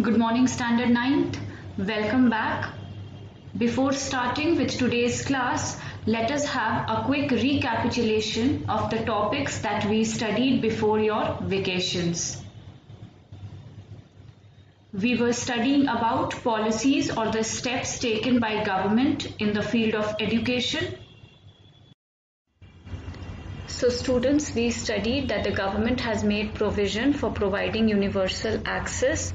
Good morning, Standard 9th. Welcome back. Before starting with today's class, let us have a quick recapitulation of the topics that we studied before your vacations. We were studying about policies or the steps taken by government in the field of education. So students, we studied that the government has made provision for providing universal access,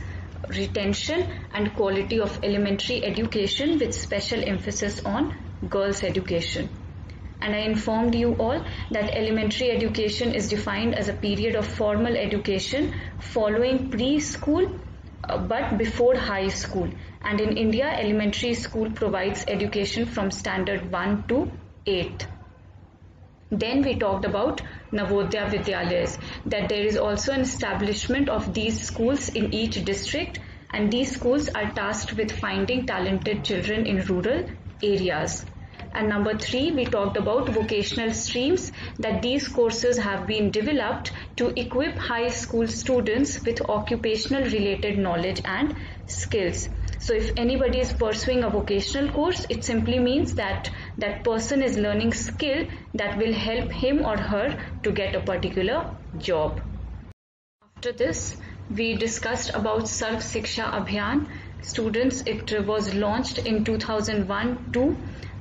retention and quality of elementary education with special emphasis on girls education. And I informed you all that elementary education is defined as a period of formal education following preschool uh, but before high school and in India elementary school provides education from standard 1 to 8 then we talked about Navodaya Vidyalayas that there is also an establishment of these schools in each district and these schools are tasked with finding talented children in rural areas. And number three, we talked about vocational streams that these courses have been developed to equip high school students with occupational related knowledge and skills. So if anybody is pursuing a vocational course, it simply means that that person is learning skill that will help him or her to get a particular job. After this, we discussed about Sarv Shiksha Abhiyan. Students, it was launched in 2001-2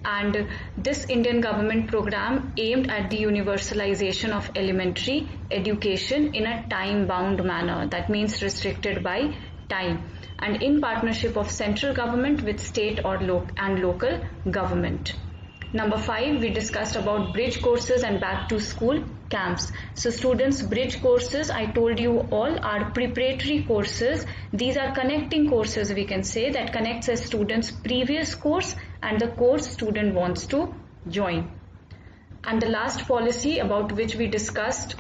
and this Indian government program aimed at the universalization of elementary education in a time-bound manner. That means restricted by time and in partnership of central government with state or lo and local government. Number five, we discussed about bridge courses and back to school camps. So students, bridge courses, I told you all are preparatory courses. These are connecting courses, we can say, that connects a student's previous course and the course student wants to join. And the last policy about which we discussed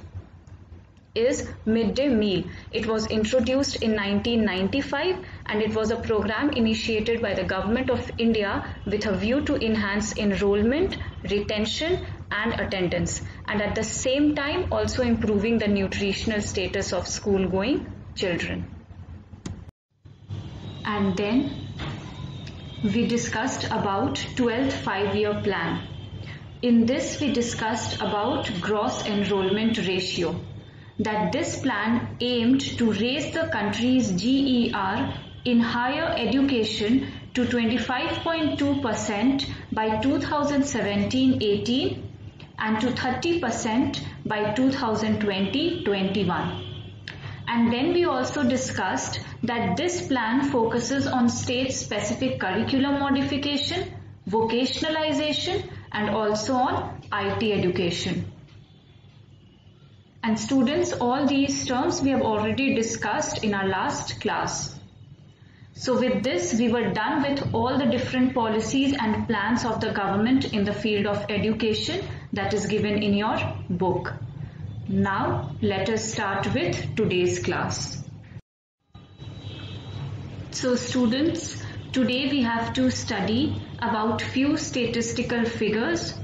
is midday meal. It was introduced in 1995 and it was a program initiated by the government of India with a view to enhance enrollment, retention and attendance and at the same time also improving the nutritional status of school going children. And then we discussed about 12th five-year plan. In this we discussed about gross enrollment ratio that this plan aimed to raise the country's GER in higher education to 25.2% by 2017-18 and to 30% by 2020-21. And then we also discussed that this plan focuses on state-specific curriculum modification, vocationalization and also on IT education. And students, all these terms we have already discussed in our last class. So with this, we were done with all the different policies and plans of the government in the field of education that is given in your book. Now, let us start with today's class. So students, today we have to study about few statistical figures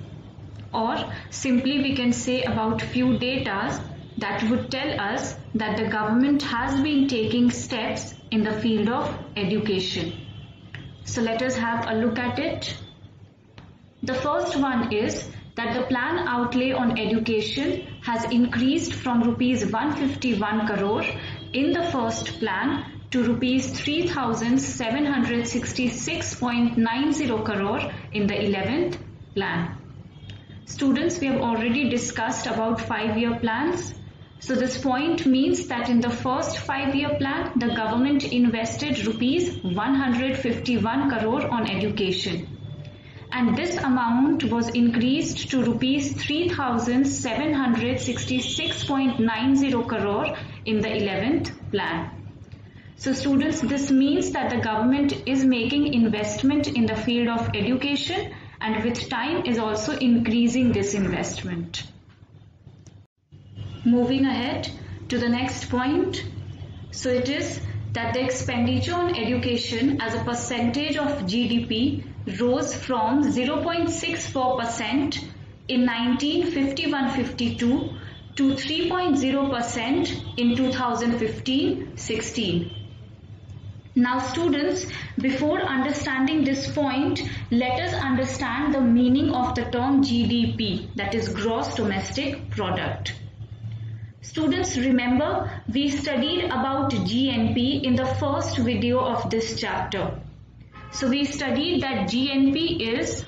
or simply we can say about few data that would tell us that the government has been taking steps in the field of education. So let us have a look at it. The first one is that the plan outlay on education has increased from rupees 151 crore in the first plan to rupees 3766.90 crore in the 11th plan. Students, we have already discussed about five-year plans. So this point means that in the first five-year plan, the government invested rupees 151 crore on education. And this amount was increased to rupees 3766.90 crore in the 11th plan. So students, this means that the government is making investment in the field of education and with time is also increasing this investment. Moving ahead to the next point. So it is that the expenditure on education as a percentage of GDP rose from 0.64% in 1951-52 to 3.0% in 2015-16. Now students, before understanding this point, let us understand the meaning of the term GDP, that is Gross Domestic Product. Students remember we studied about GNP in the first video of this chapter. So we studied that GNP is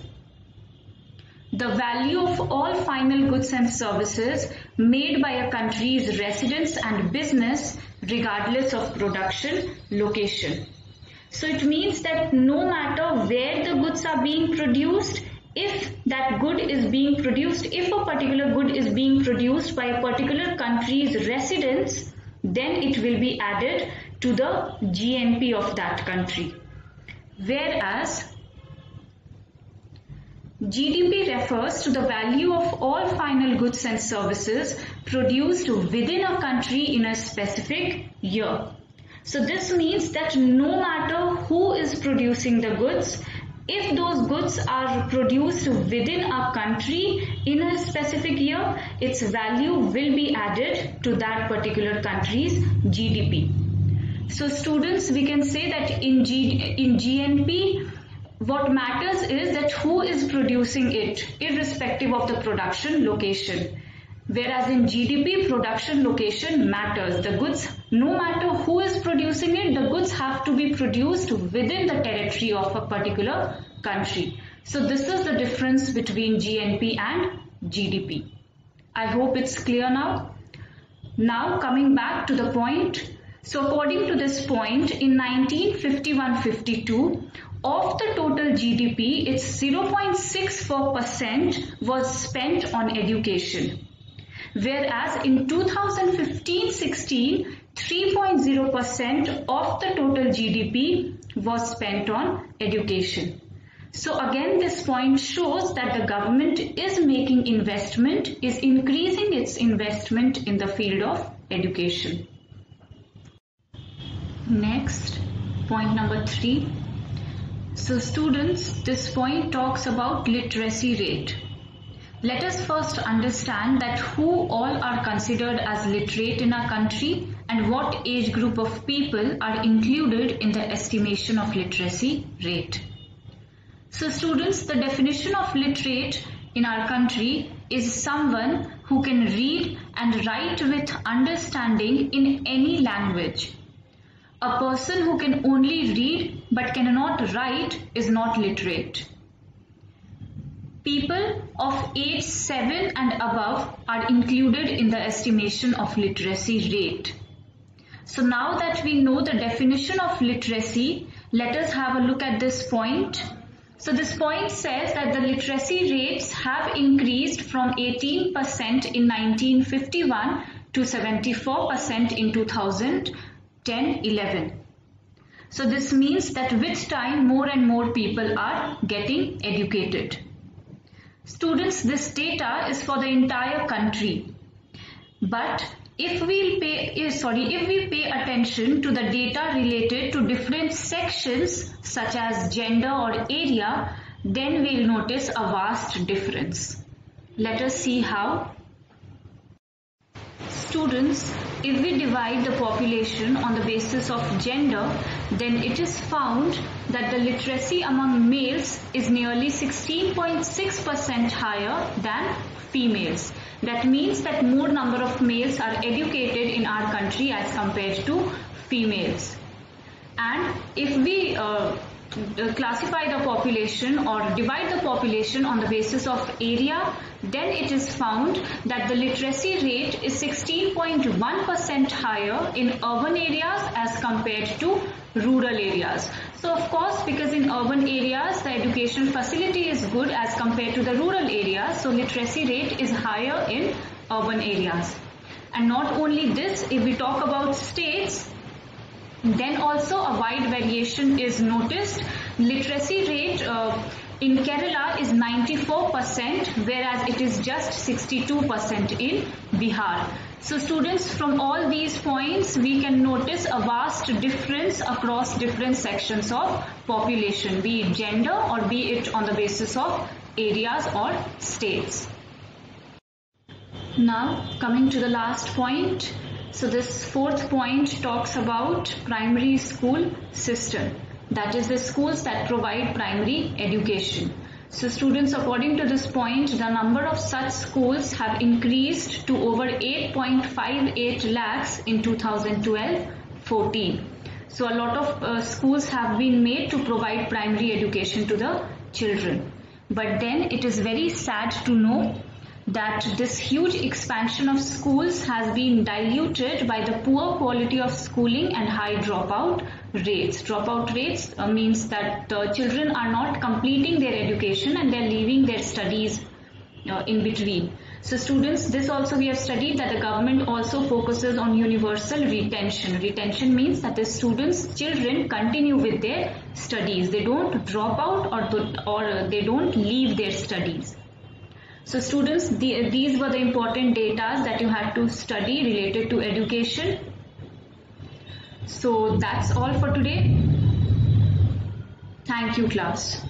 the value of all final goods and services made by a country's residents and business regardless of production location. So it means that no matter where the goods are being produced, if that good is being produced, if a particular good is being produced by a particular country's residents, then it will be added to the GNP of that country. Whereas GDP refers to the value of all final goods and services produced within a country in a specific year. So this means that no matter who is producing the goods, if those goods are produced within a country in a specific year, its value will be added to that particular country's GDP. So students, we can say that in, G, in GNP, what matters is that who is producing it irrespective of the production location. Whereas in GDP, production location matters. The goods, no matter who is producing it, the goods have to be produced within the territory of a particular country. So this is the difference between GNP and GDP. I hope it's clear now. Now coming back to the point. So according to this point, in 1951-52, of the total GDP, its 0.64% was spent on education. Whereas in 2015-16, 3.0% of the total GDP was spent on education. So again, this point shows that the government is making investment, is increasing its investment in the field of education. Next, point number three, so students, this point talks about literacy rate. Let us first understand that who all are considered as literate in our country and what age group of people are included in the estimation of literacy rate. So students, the definition of literate in our country is someone who can read and write with understanding in any language a person who can only read but cannot write is not literate. People of age 7 and above are included in the estimation of literacy rate. So now that we know the definition of literacy, let us have a look at this point. So this point says that the literacy rates have increased from 18% in 1951 to 74% in 2000 10, 11. So this means that with time more and more people are getting educated. Students, this data is for the entire country. But if we pay eh, sorry if we pay attention to the data related to different sections such as gender or area, then we'll notice a vast difference. Let us see how students, if we divide the population on the basis of gender, then it is found that the literacy among males is nearly 16.6% higher than females. That means that more number of males are educated in our country as compared to females. And if we uh, Uh, classify the population or divide the population on the basis of area, then it is found that the literacy rate is 16.1% higher in urban areas as compared to rural areas. So of course, because in urban areas, the education facility is good as compared to the rural areas, so literacy rate is higher in urban areas. And not only this, if we talk about states, then also a wide variation is noticed. Literacy rate uh, in Kerala is 94% whereas it is just 62% in Bihar. So students from all these points we can notice a vast difference across different sections of population be it gender or be it on the basis of areas or states. Now coming to the last point So this fourth point talks about primary school system. That is the schools that provide primary education. So students, according to this point, the number of such schools have increased to over 8.58 lakhs in 2012-14. So a lot of uh, schools have been made to provide primary education to the children. But then it is very sad to know that this huge expansion of schools has been diluted by the poor quality of schooling and high dropout rates. Dropout rates uh, means that the children are not completing their education and they're leaving their studies uh, in between. So students, this also we have studied that the government also focuses on universal retention. Retention means that the students, children continue with their studies. They don't drop out or, or they don't leave their studies. So students, the, these were the important data that you had to study related to education. So that's all for today. Thank you class.